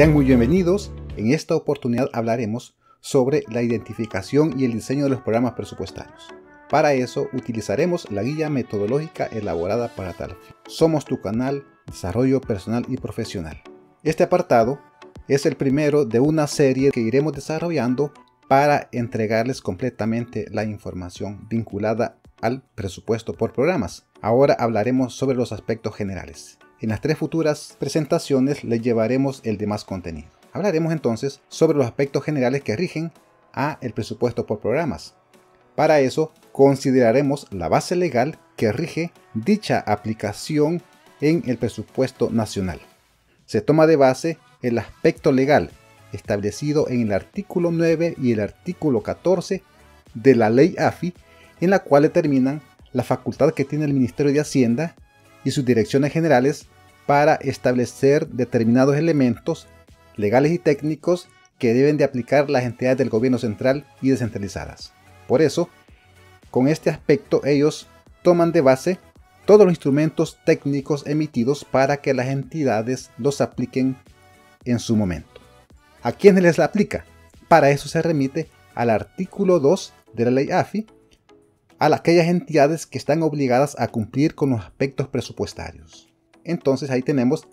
Sean muy bienvenidos. En esta oportunidad hablaremos sobre la identificación y el diseño de los programas presupuestarios. Para eso utilizaremos la guía metodológica elaborada para tal fin. Somos tu canal Desarrollo Personal y Profesional. Este apartado es el primero de una serie que iremos desarrollando para entregarles completamente la información vinculada al presupuesto por programas. Ahora hablaremos sobre los aspectos generales. En las tres futuras presentaciones les llevaremos el demás contenido. Hablaremos entonces sobre los aspectos generales que rigen a el presupuesto por programas. Para eso consideraremos la base legal que rige dicha aplicación en el presupuesto nacional. Se toma de base el aspecto legal establecido en el artículo 9 y el artículo 14 de la ley AFI, en la cual determinan la facultad que tiene el Ministerio de Hacienda y sus direcciones generales para establecer determinados elementos legales y técnicos que deben de aplicar las entidades del gobierno central y descentralizadas. Por eso, con este aspecto ellos toman de base todos los instrumentos técnicos emitidos para que las entidades los apliquen en su momento. ¿A quiénes les la aplica? Para eso se remite al artículo 2 de la ley AFI, a aquellas entidades que están obligadas a cumplir con los aspectos presupuestarios. Entonces ahí tenemos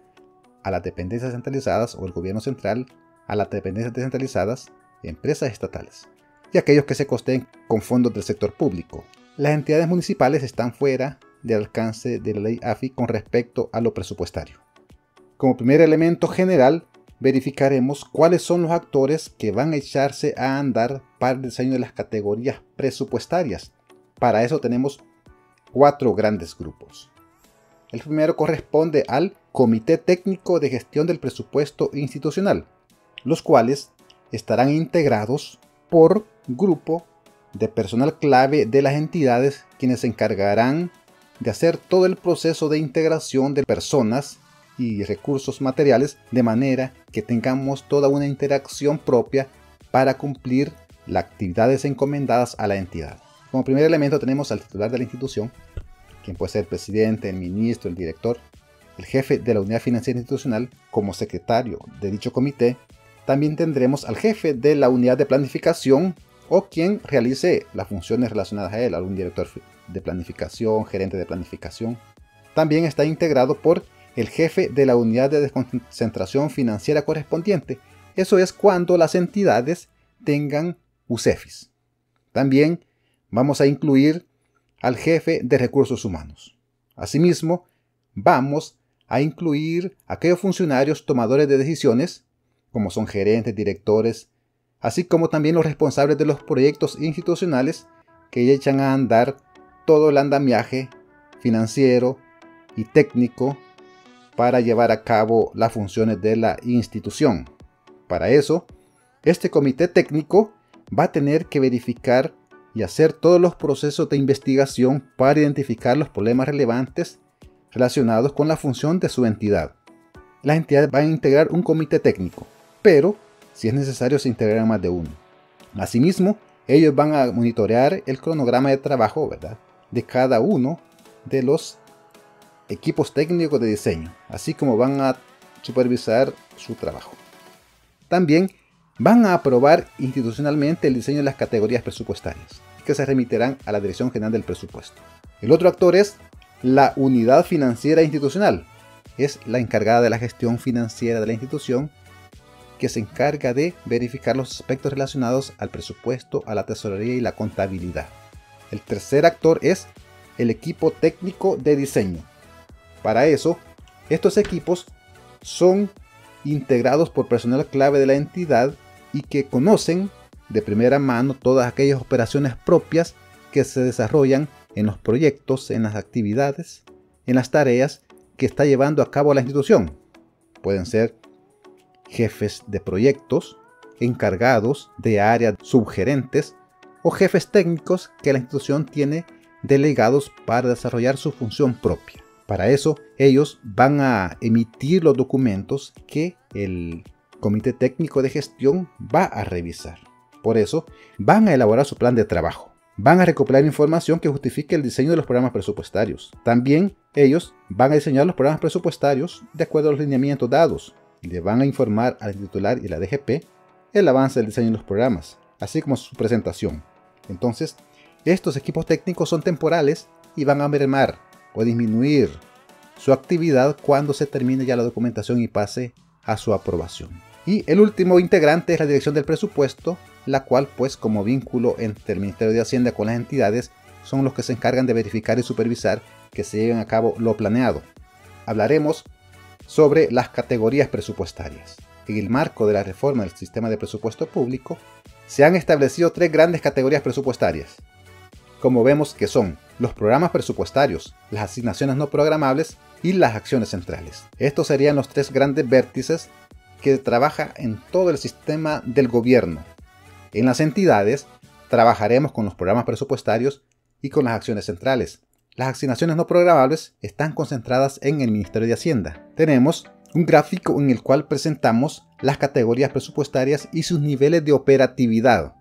a las dependencias centralizadas o el gobierno central, a las dependencias descentralizadas, empresas estatales, y aquellos que se costeen con fondos del sector público. Las entidades municipales están fuera del alcance de la ley AFI con respecto a lo presupuestario. Como primer elemento general, verificaremos cuáles son los actores que van a echarse a andar para el diseño de las categorías presupuestarias. Para eso tenemos cuatro grandes grupos. El primero corresponde al Comité Técnico de Gestión del Presupuesto Institucional, los cuales estarán integrados por grupo de personal clave de las entidades quienes se encargarán de hacer todo el proceso de integración de personas y recursos materiales de manera que tengamos toda una interacción propia para cumplir las actividades encomendadas a la entidad. Como primer elemento tenemos al titular de la institución, quien puede ser el presidente, el ministro, el director, el jefe de la unidad financiera institucional como secretario de dicho comité. También tendremos al jefe de la unidad de planificación o quien realice las funciones relacionadas a él, algún director de planificación, gerente de planificación. También está integrado por el jefe de la unidad de desconcentración financiera correspondiente. Eso es cuando las entidades tengan UCEFIS. También vamos a incluir al jefe de recursos humanos. Asimismo, vamos a incluir aquellos funcionarios tomadores de decisiones, como son gerentes, directores, así como también los responsables de los proyectos institucionales que echan a andar todo el andamiaje financiero y técnico para llevar a cabo las funciones de la institución. Para eso, este comité técnico va a tener que verificar y hacer todos los procesos de investigación para identificar los problemas relevantes relacionados con la función de su entidad. Las entidades van a integrar un comité técnico, pero si es necesario se integrarán más de uno. Asimismo, ellos van a monitorear el cronograma de trabajo ¿verdad? de cada uno de los equipos técnicos de diseño, así como van a supervisar su trabajo. También van a aprobar institucionalmente el diseño de las categorías presupuestarias que se remitirán a la Dirección General del Presupuesto. El otro actor es la Unidad Financiera Institucional. Es la encargada de la gestión financiera de la institución que se encarga de verificar los aspectos relacionados al presupuesto, a la tesorería y la contabilidad. El tercer actor es el equipo técnico de diseño. Para eso, estos equipos son integrados por personal clave de la entidad y que conocen de primera mano todas aquellas operaciones propias que se desarrollan en los proyectos, en las actividades, en las tareas que está llevando a cabo la institución. Pueden ser jefes de proyectos, encargados de áreas subgerentes o jefes técnicos que la institución tiene delegados para desarrollar su función propia. Para eso, ellos van a emitir los documentos que el Comité Técnico de Gestión va a revisar. Por eso, van a elaborar su plan de trabajo. Van a recopilar información que justifique el diseño de los programas presupuestarios. También ellos van a diseñar los programas presupuestarios de acuerdo a los lineamientos dados. le van a informar al titular y la DGP el avance del diseño de los programas, así como su presentación. Entonces, estos equipos técnicos son temporales y van a mermar o disminuir su actividad cuando se termine ya la documentación y pase a su aprobación. Y el último integrante es la dirección del presupuesto, la cual pues como vínculo entre el Ministerio de Hacienda con las entidades son los que se encargan de verificar y supervisar que se lleven a cabo lo planeado. Hablaremos sobre las categorías presupuestarias. En el marco de la reforma del sistema de presupuesto público, se han establecido tres grandes categorías presupuestarias, como vemos que son los programas presupuestarios, las asignaciones no programables y las acciones centrales. Estos serían los tres grandes vértices que trabaja en todo el sistema del gobierno. En las entidades trabajaremos con los programas presupuestarios y con las acciones centrales. Las asignaciones no programables están concentradas en el Ministerio de Hacienda. Tenemos un gráfico en el cual presentamos las categorías presupuestarias y sus niveles de operatividad.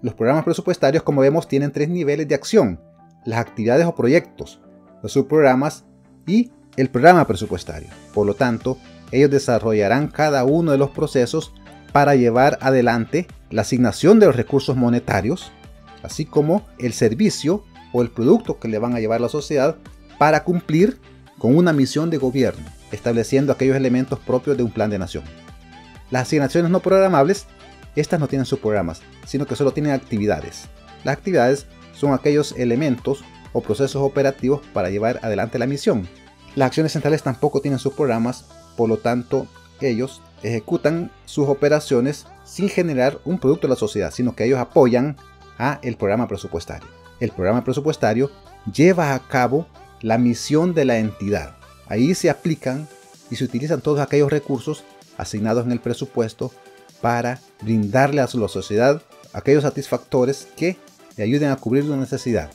Los programas presupuestarios, como vemos, tienen tres niveles de acción. Las actividades o proyectos, los subprogramas y el programa presupuestario. Por lo tanto, ellos desarrollarán cada uno de los procesos para llevar adelante la asignación de los recursos monetarios, así como el servicio o el producto que le van a llevar a la sociedad para cumplir con una misión de gobierno, estableciendo aquellos elementos propios de un plan de nación. Las asignaciones no programables, estas no tienen subprogramas, sino que solo tienen actividades. Las actividades son aquellos elementos o procesos operativos para llevar adelante la misión. Las acciones centrales tampoco tienen subprogramas, por lo tanto, ellos ejecutan sus operaciones sin generar un producto a la sociedad, sino que ellos apoyan a el programa presupuestario. El programa presupuestario lleva a cabo la misión de la entidad. Ahí se aplican y se utilizan todos aquellos recursos asignados en el presupuesto para brindarle a la sociedad aquellos satisfactores que le ayuden a cubrir una necesidad.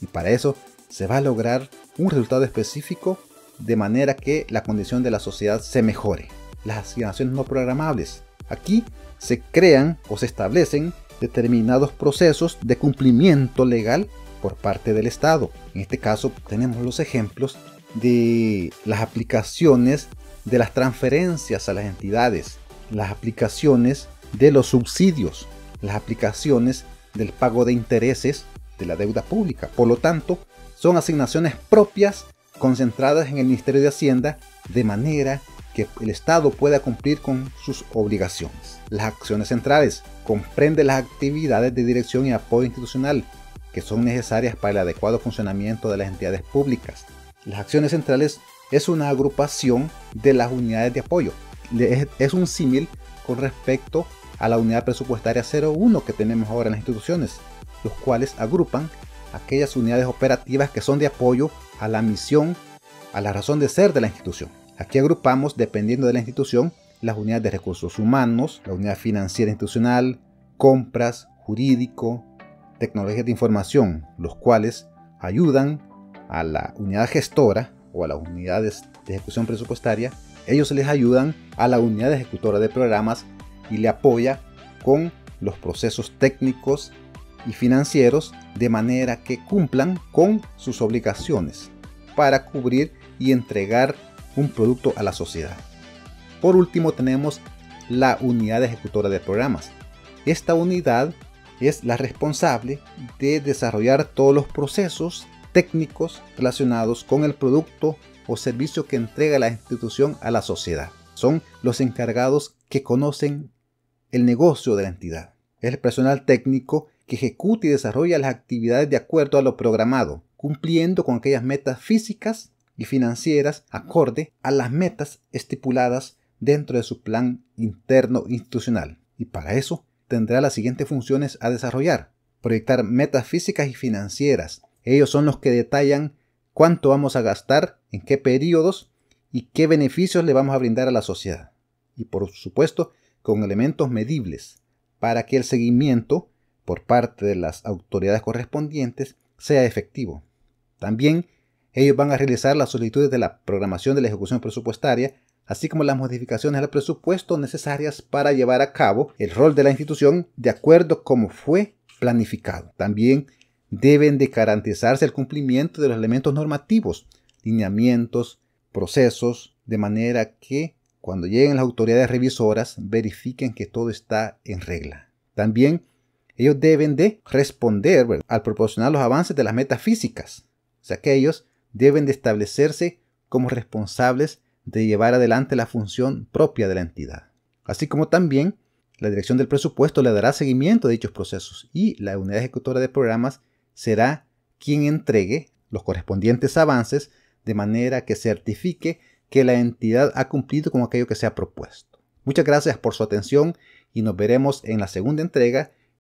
Y para eso se va a lograr un resultado específico de manera que la condición de la sociedad se mejore. Las asignaciones no programables. Aquí se crean o se establecen determinados procesos de cumplimiento legal por parte del Estado. En este caso tenemos los ejemplos de las aplicaciones de las transferencias a las entidades, las aplicaciones de los subsidios, las aplicaciones del pago de intereses de la deuda pública. Por lo tanto, son asignaciones propias concentradas en el Ministerio de Hacienda de manera que el Estado pueda cumplir con sus obligaciones. Las acciones centrales comprenden las actividades de dirección y apoyo institucional que son necesarias para el adecuado funcionamiento de las entidades públicas. Las acciones centrales es una agrupación de las unidades de apoyo. Es un símil con respecto a la unidad presupuestaria 01 que tenemos ahora en las instituciones, los cuales agrupan aquellas unidades operativas que son de apoyo a la misión, a la razón de ser de la institución. Aquí agrupamos, dependiendo de la institución, las unidades de recursos humanos, la unidad financiera institucional, compras, jurídico, tecnologías de información, los cuales ayudan a la unidad gestora o a las unidades de ejecución presupuestaria. Ellos les ayudan a la unidad ejecutora de programas y le apoya con los procesos técnicos y financieros de manera que cumplan con sus obligaciones para cubrir y entregar un producto a la sociedad. Por último tenemos la unidad ejecutora de programas. Esta unidad es la responsable de desarrollar todos los procesos técnicos relacionados con el producto o servicio que entrega la institución a la sociedad. Son los encargados que conocen el negocio de la entidad. Es el personal técnico que ejecuta y desarrolla las actividades de acuerdo a lo programado, cumpliendo con aquellas metas físicas y financieras acorde a las metas estipuladas dentro de su plan interno institucional. Y para eso tendrá las siguientes funciones a desarrollar. Proyectar metas físicas y financieras. Ellos son los que detallan cuánto vamos a gastar, en qué periodos y qué beneficios le vamos a brindar a la sociedad. Y por supuesto, con elementos medibles, para que el seguimiento por parte de las autoridades correspondientes sea efectivo. También ellos van a realizar las solicitudes de la programación de la ejecución presupuestaria, así como las modificaciones al presupuesto necesarias para llevar a cabo el rol de la institución de acuerdo como fue planificado. También deben de garantizarse el cumplimiento de los elementos normativos, lineamientos, procesos, de manera que cuando lleguen las autoridades revisoras, verifiquen que todo está en regla. También ellos deben de responder al proporcionar los avances de las metas físicas. O sea que ellos deben de establecerse como responsables de llevar adelante la función propia de la entidad. Así como también la dirección del presupuesto le dará seguimiento a dichos procesos y la unidad ejecutora de programas será quien entregue los correspondientes avances de manera que certifique que la entidad ha cumplido con aquello que se ha propuesto. Muchas gracias por su atención y nos veremos en la segunda entrega